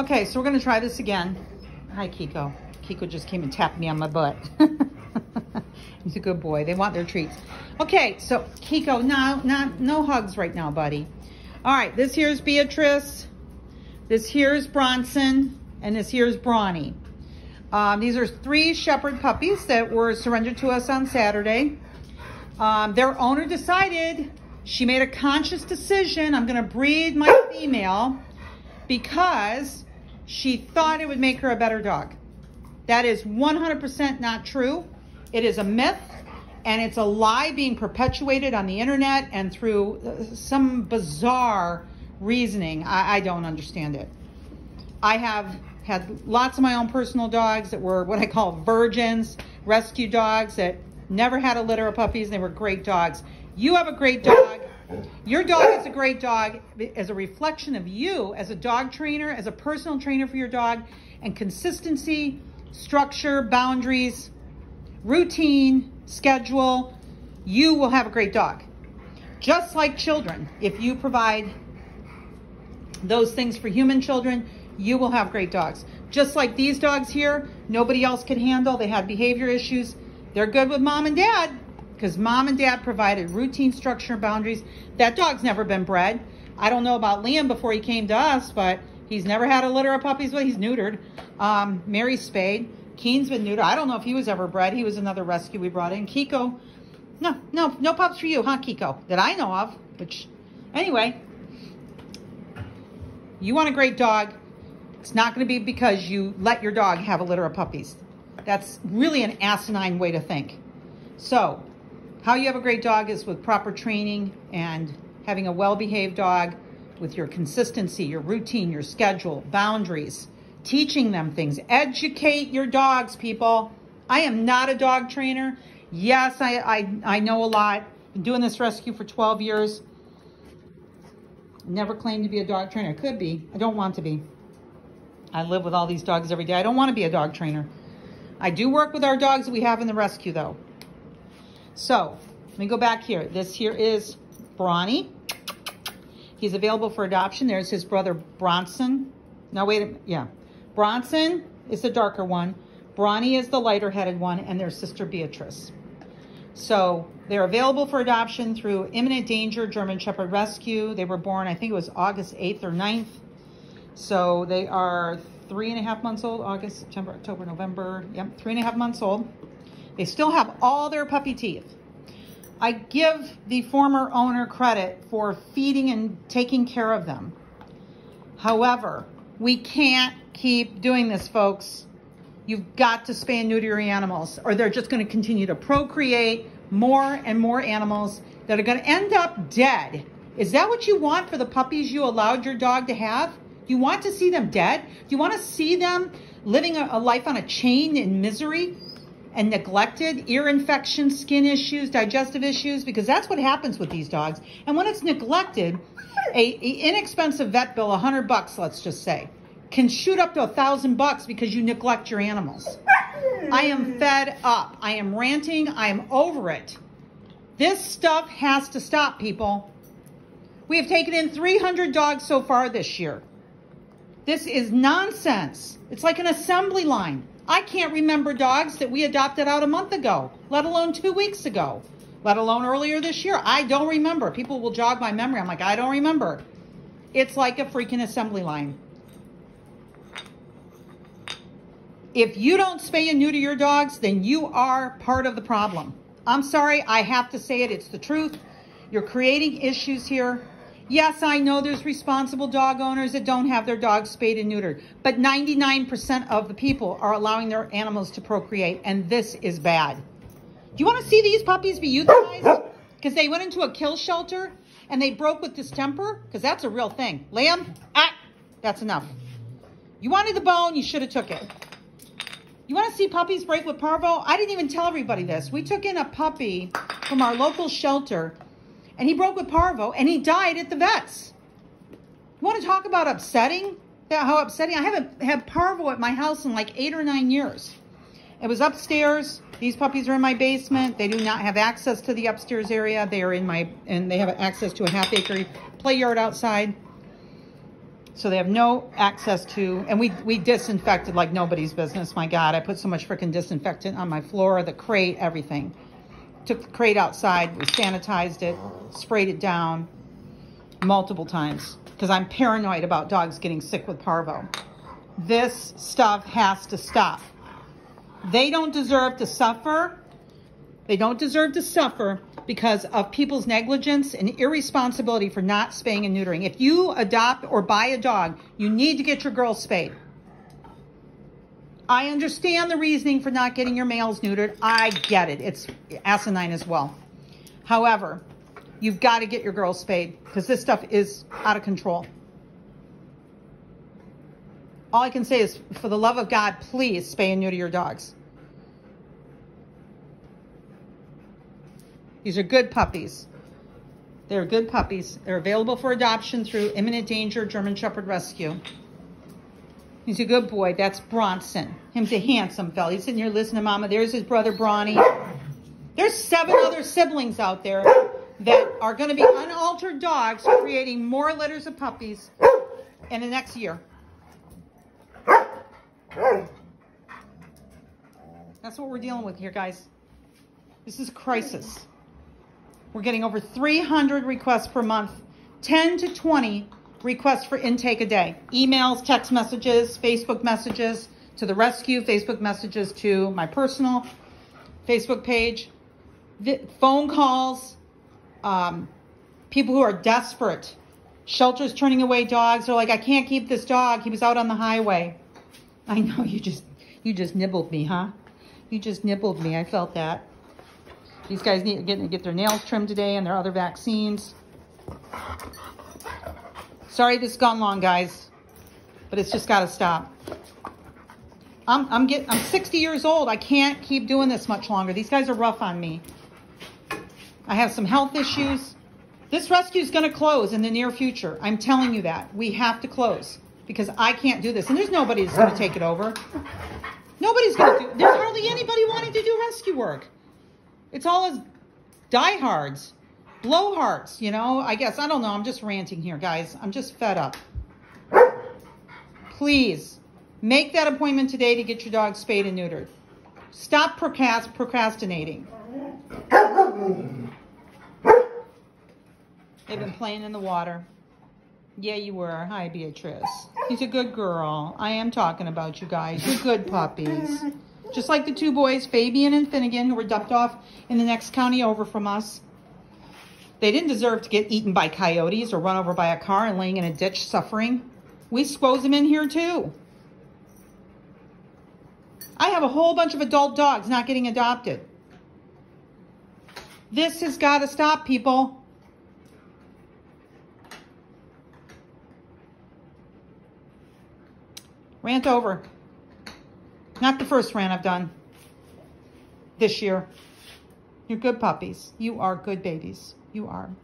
Okay, so we're gonna try this again. Hi, Kiko. Kiko just came and tapped me on my butt. He's a good boy. They want their treats. Okay, so Kiko, no, not, no hugs right now, buddy. All right, this here's Beatrice. This here's Bronson. And this here's Brawny. Um, these are three shepherd puppies that were surrendered to us on Saturday. Um, their owner decided, she made a conscious decision, I'm gonna breed my female because she thought it would make her a better dog. That is 100% not true. It is a myth and it's a lie being perpetuated on the internet and through uh, some bizarre reasoning. I, I don't understand it. I have had lots of my own personal dogs that were what I call virgins, rescue dogs that never had a litter of puppies. They were great dogs. You have a great dog. Your dog is a great dog as a reflection of you as a dog trainer, as a personal trainer for your dog, and consistency, structure, boundaries, routine, schedule, you will have a great dog. Just like children, if you provide those things for human children, you will have great dogs. Just like these dogs here, nobody else can handle. They had behavior issues. They're good with mom and dad because mom and dad provided routine structure and boundaries. That dog's never been bred. I don't know about Liam before he came to us, but he's never had a litter of puppies, but he's neutered. Um, Mary's spayed. Keen's been neutered. I don't know if he was ever bred. He was another rescue we brought in. Kiko, no, no, no pups for you, huh, Kiko? That I know of. Which, anyway, you want a great dog. It's not going to be because you let your dog have a litter of puppies. That's really an asinine way to think. So, how you have a great dog is with proper training and having a well-behaved dog with your consistency, your routine, your schedule, boundaries, teaching them things. Educate your dogs, people. I am not a dog trainer. Yes, I, I, I know a lot. Been doing this rescue for 12 years. Never claimed to be a dog trainer. Could be. I don't want to be. I live with all these dogs every day. I don't want to be a dog trainer. I do work with our dogs that we have in the rescue though. So let me go back here. This here is Brawny. He's available for adoption. There's his brother Bronson. No, wait, a, yeah. Bronson is the darker one. Brawny is the lighter headed one and their sister Beatrice. So they're available for adoption through Imminent Danger German Shepherd Rescue. They were born, I think it was August 8th or 9th. So they are three and a half months old, August, September, October, November. Yep, three and a half months old. They still have all their puppy teeth. I give the former owner credit for feeding and taking care of them. However, we can't keep doing this, folks. You've got to spay and neuter your animals or they're just going to continue to procreate more and more animals that are going to end up dead. Is that what you want for the puppies you allowed your dog to have? You want to see them dead? Do you want to see them living a life on a chain in misery and neglected? Ear infections, skin issues, digestive issues, because that's what happens with these dogs. And when it's neglected, a, a inexpensive vet bill, a hundred bucks, let's just say, can shoot up to a thousand bucks because you neglect your animals. I am fed up. I am ranting. I am over it. This stuff has to stop, people. We have taken in 300 dogs so far this year. This is nonsense. It's like an assembly line. I can't remember dogs that we adopted out a month ago, let alone two weeks ago, let alone earlier this year. I don't remember. People will jog my memory. I'm like, I don't remember. It's like a freaking assembly line. If you don't spay and neuter your dogs, then you are part of the problem. I'm sorry, I have to say it, it's the truth. You're creating issues here. Yes, I know there's responsible dog owners that don't have their dogs spayed and neutered, but 99% of the people are allowing their animals to procreate, and this is bad. Do you want to see these puppies be euthanized? Because they went into a kill shelter and they broke with distemper? Because that's a real thing. Lamb, ah, that's enough. You wanted the bone, you should have took it. You want to see puppies break with parvo? I didn't even tell everybody this. We took in a puppy from our local shelter, and he broke with parvo, and he died at the vet's. You want to talk about upsetting? How upsetting. I haven't had parvo at my house in like eight or nine years. It was upstairs. These puppies are in my basement. They do not have access to the upstairs area. They are in my, and they have access to a half acre play yard outside. So they have no access to, and we, we disinfected like nobody's business. My God, I put so much freaking disinfectant on my floor, the crate, everything. Took the crate outside, we sanitized it, sprayed it down multiple times because I'm paranoid about dogs getting sick with parvo. This stuff has to stop. They don't deserve to suffer. They don't deserve to suffer because of people's negligence and irresponsibility for not spaying and neutering. If you adopt or buy a dog, you need to get your girl spayed. I understand the reasoning for not getting your males neutered. I get it. It's asinine as well. However, you've got to get your girls spayed because this stuff is out of control. All I can say is, for the love of God, please spay and neuter your dogs. These are good puppies. They're good puppies. They're available for adoption through Imminent Danger German Shepherd Rescue. He's a good boy. That's Bronson. Him's a handsome fella. He's sitting here listening to Mama. There's his brother, Brawny. There's seven oh. other siblings out there that are going to be unaltered dogs creating more litters of puppies in the next year. That's what we're dealing with here, guys. This is a crisis. We're getting over 300 requests per month, 10 to 20 requests for intake a day. Emails, text messages, Facebook messages to the rescue, Facebook messages to my personal Facebook page, phone calls, um, people who are desperate, shelters turning away dogs. They're like, I can't keep this dog. He was out on the highway. I know you just, you just nibbled me, huh? You just nibbled me. I felt that. These guys need to get, get their nails trimmed today and their other vaccines. Sorry this has gone long, guys, but it's just got to stop. I'm, I'm, get, I'm 60 years old. I can't keep doing this much longer. These guys are rough on me. I have some health issues. This rescue is going to close in the near future. I'm telling you that. We have to close because I can't do this. And there's nobody that's going to take it over. Nobody's going to do There's hardly anybody wanting to do rescue work. It's all as diehards, blowhards, you know. I guess, I don't know. I'm just ranting here, guys. I'm just fed up. Please, make that appointment today to get your dog spayed and neutered. Stop procrast procrastinating. They've been playing in the water. Yeah, you were. Hi, Beatrice. He's a good girl. I am talking about you guys. You're good puppies. Just like the two boys, Fabian and Finnegan, who were dumped off in the next county over from us. They didn't deserve to get eaten by coyotes or run over by a car and laying in a ditch suffering. We suppose them in here too. I have a whole bunch of adult dogs not getting adopted. This has got to stop, people. Rant over. Not the first rant I've done this year. You're good puppies. You are good babies. You are.